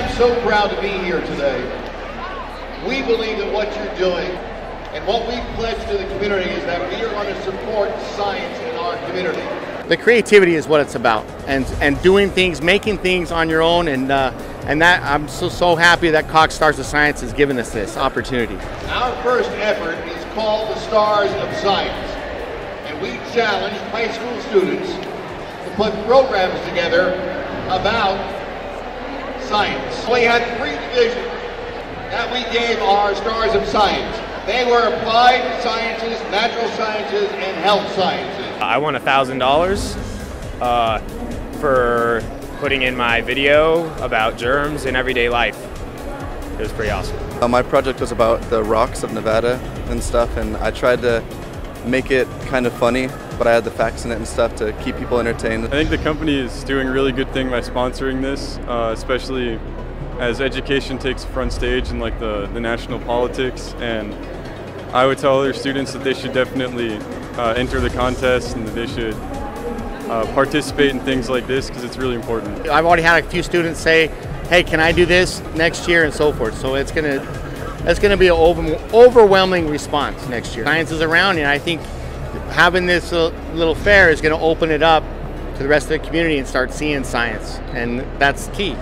am so proud to be here today. We believe in what you're doing and what we pledge to the community is that we are going to support science in our community. The creativity is what it's about, and and doing things, making things on your own, and uh, and that I'm so so happy that Cox Stars of Science has given us this opportunity. Our first effort is called the Stars of Science, and we challenge high school students to put programs together about science. We had three divisions that we gave our Stars of Science. They were applied sciences, natural sciences, and health sciences. I won $1,000 uh, for putting in my video about germs in everyday life. It was pretty awesome. Uh, my project was about the rocks of Nevada and stuff, and I tried to make it kind of funny, but I had the facts in it and stuff to keep people entertained. I think the company is doing a really good thing by sponsoring this, uh, especially as education takes front stage in like the, the national politics. And I would tell other students that they should definitely uh, enter the contest and that they should uh, participate in things like this because it's really important. I've already had a few students say, "Hey, can I do this next year?" and so forth. So it's gonna it's gonna be an over, overwhelming response next year. Science is around, and I think having this little fair is going to open it up to the rest of the community and start seeing science, and that's key.